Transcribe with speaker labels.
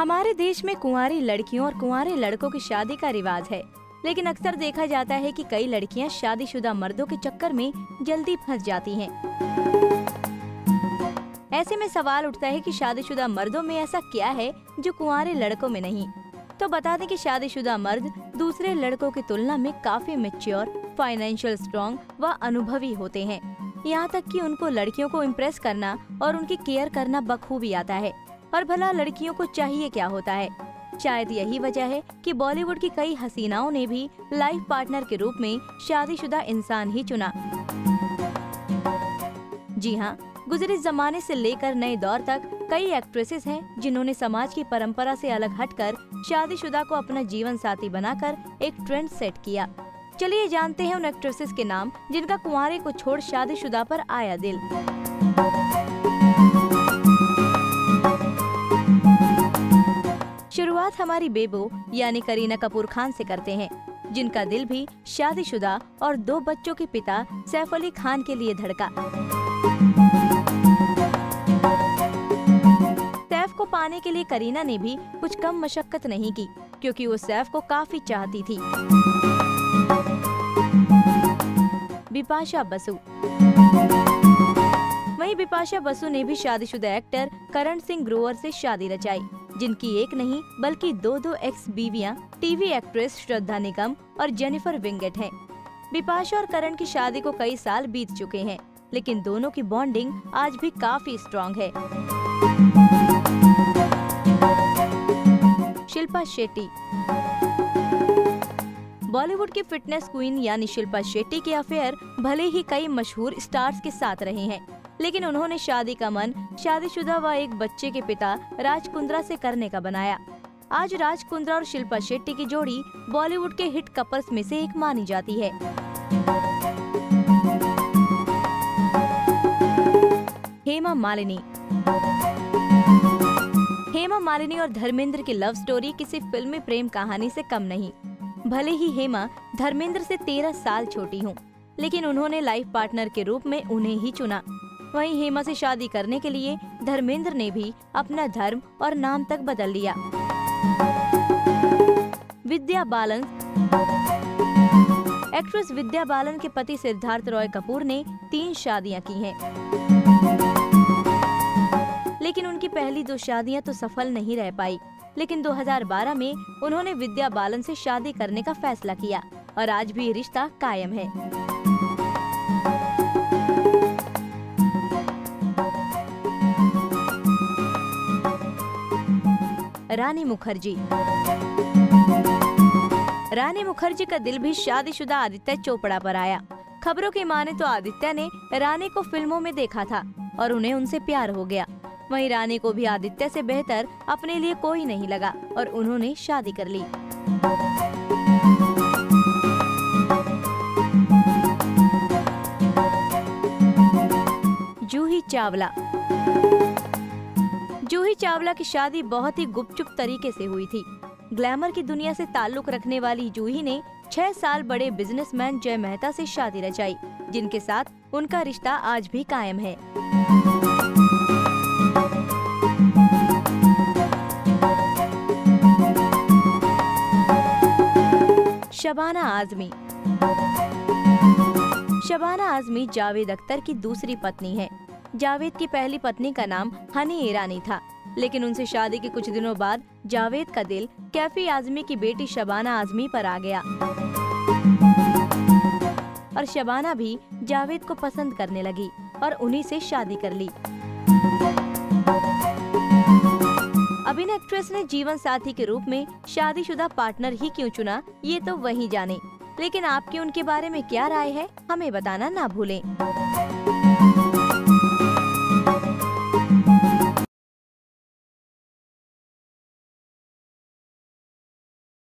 Speaker 1: हमारे देश में कुंवारी लड़कियों और कुंवारे लड़कों की शादी का रिवाज है। लेकिन अक्सर देखा जाता है कि कई लड़कियाँ शादीशुदा मर्दों के चक्कर में जल्दी फंस जाती हैं। ऐसे में सवाल उठता है कि शादीशुदा मर्दों में ऐसा क्या है जो कुंवारे लड़कों में नहीं? तो बता दें कि शादीशुदा मर्द दूसरे लड़कों की तुलना में काफ़ी मेच्योर फाइनेंशियल स्ट्रॉन्ग व अनुभवी होते हैं। यहाँ तक कि उनको लड़कियों को इम्प्रेस करना और उनकी केयर करना बखूबी आता है। और भला लड़कियों को चाहिए क्या होता है? शायद यही वजह है कि बॉलीवुड की कई हसीनाओं ने भी लाइफ पार्टनर के रूप में शादीशुदा इंसान ही चुना। जी हाँ गुजरे जमाने से लेकर नए दौर तक कई एक्ट्रेसेस हैं जिन्होंने समाज की परंपरा से अलग हटकर शादीशुदा को अपना जीवन साथी बनाकर एक ट्रेंड सेट किया। चलिए जानते हैं उन एक्ट्रेसेस के नाम जिनका कुंवारे को छोड़ शादीशुदा पर आया दिल। शुरुआत हमारी बेबो, यानी करीना कपूर खान से करते हैं, जिनका दिल भी शादीशुदा और दो बच्चों के पिता सैफ अली खान के लिए धड़का। सैफ को पाने के लिए करीना ने भी कुछ कम मशक्कत नहीं की, क्योंकि वो सैफ को काफ़ी चाहती थी। बिपाशा बसु। वहीं बिपाशा बसु ने भी शादीशुदा एक्टर करण सिंह ग्रोवर से शादी रचाई। जिनकी एक नहीं, बल्कि दो दो एक्स बीवियाँ, टीवी एक्ट्रेस श्रद्धा निगम और जेनिफर विंगेट हैं। बिपाशा और करण की शादी को कई साल बीत चुके हैं, लेकिन दोनों की बॉन्डिंग आज भी काफ़ी स्ट्रॉन्ग है शिल्पा शेट्टी बॉलीवुड की फिटनेस क्वीन यानी शिल्पा शेट्टी के अफेयर भले ही कई मशहूर स्टार्स के साथ रहे हैं लेकिन उन्होंने शादी का मन शादीशुदा व एक बच्चे के पिता राज कुंद्रा से करने का बनाया। आज राज कुंद्रा और शिल्पा शेट्टी की जोड़ी बॉलीवुड के हिट कपल्स में से एक मानी जाती है। हेमा मालिनी। हेमा मालिनी और धर्मेंद्र की लव स्टोरी किसी फिल्मी प्रेम कहानी से कम नहीं। भले ही हेमा धर्मेंद्र से तेरह साल छोटी हूँ, लेकिन उन्होंने लाइफ पार्टनर के रूप में उन्हें ही चुना। वहीं हेमा से शादी करने के लिए धर्मेंद्र ने भी अपना धर्म और नाम तक बदल लिया। विद्या बालन। एक्ट्रेस विद्या बालन के पति सिद्धार्थ रॉय कपूर ने तीन शादियाँ की हैं। लेकिन उनकी पहली दो शादियाँ तो सफल नहीं रह पाई। लेकिन 2012 में उन्होंने विद्या बालन से शादी करने का फैसला किया और आज भी रिश्ता कायम है। रानी मुखर्जी। रानी मुखर्जी का दिल भी शादीशुदा आदित्य चोपड़ा पर आया। खबरों की माने तो आदित्य ने रानी को फ़िल्मों में देखा था और उन्हें उनसे प्यार हो गया। वहीं रानी को भी आदित्य से बेहतर अपने लिए कोई नहीं लगा और उन्होंने शादी कर ली। जूही चावला। जूही चावला की शादी बहुत ही गुपचुप तरीके से हुई थी। ग्लैमर की दुनिया से ताल्लुक रखने वाली जूही ने छह साल बड़े बिजनेसमैन जय मेहता से शादी रचाई, जिनके साथ उनका रिश्ता आज भी कायम है। शबाना आजमी। शबाना आजमी जावेद अख्तर की दूसरी पत्नी है। जावेद की पहली पत्नी का नाम हनी ईरानी था। लेकिन उनसे शादी के कुछ दिनों बाद जावेद का दिल कैफी आजमी की बेटी शबाना आजमी पर आ गया। और शबाना भी जावेद को पसंद करने लगी और उन्हीं से शादी कर ली। अभिनय एक्ट्रेस ने जीवन साथी के रूप में शादीशुदा पार्टनर ही क्यों चुना, ये तो वही जाने। लेकिन आपकी उनके बारे में क्या राय है, हमें बताना ना भूलें।